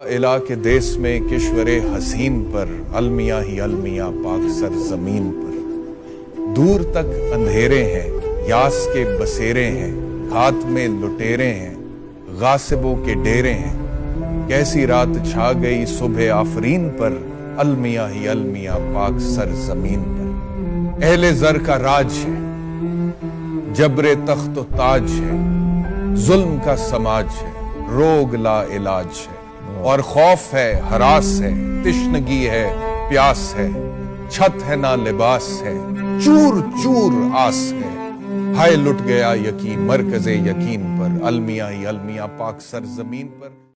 इला के देश में किश्वरे हसीन पर, अलमिया ही अलमिया पाक सर ज़मीन पर। दूर तक अंधेरे हैं, यास के बसेरे हैं हाथ में लुटेरे हैं, गासिबों के डेरे हैं। कैसी रात छा गई सुबह आफरीन पर, अलमिया ही अलमिया पाक सर ज़मीन पर। अहले जर का राज है, जबरे तख्त ताज है, जुल्म का समाज है, रोग ला इलाज है। और खौफ है, हरास है, तिश्नगी है, प्यास है, छत है ना लिबास है, चूर चूर आस है। हाय लुट गया यकीन, मरकजे यकीन पर, अलमिया ही अलमिया, पाक सर ज़मीन पर।